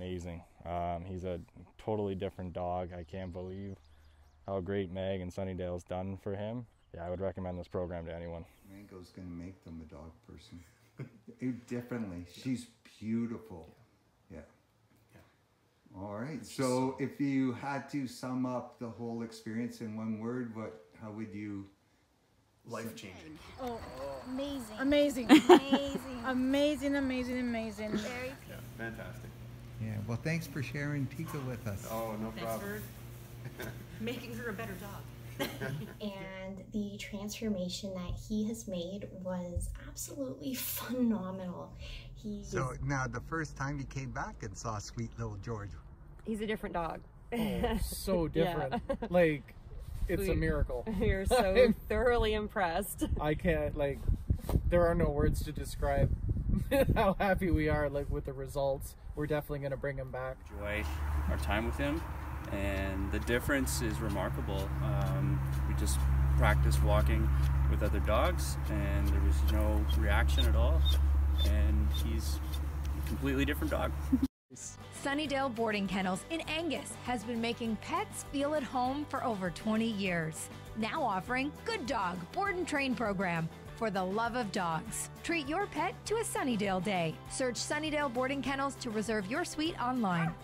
amazing. Um, he's a totally different dog. I can't believe how great Meg and Sunnidale's done for him. Yeah, I would recommend this program to anyone. Mango's gonna make them a dog person. Differently. She's beautiful. Yeah. Yeah. All right. So if you had to sum up the whole experience in one word, what how would you Life changing. Oh, Amazing. amazing. Amazing. amazing, amazing, amazing. Very Yeah, fantastic. Yeah, well thanks for sharing Tika with us. Oh, no Thanks problem. for making her a better dog. and the transformation that he has made was absolutely phenomenal. He So now the first time he came back and saw sweet little George. He's a different dog. Oh, so Yeah. different. Like, it's a miracle. You're so thoroughly impressed. I can't like. There are no words to describe how happy we are. Like with the results, we're definitely gonna bring him back. enjoy our time with him, and the difference is remarkable. Um, we just practiced walking with other dogs, and there was no reaction at all, and he's a completely different dog. Sunnidale Boarding Kennels in Angus has been making pets feel at home for over 20 years. Now offering Good Dog Board and Train program for the love of dogs. Treat your pet to a Sunnidale day. Search Sunnidale Boarding Kennels to reserve your suite online.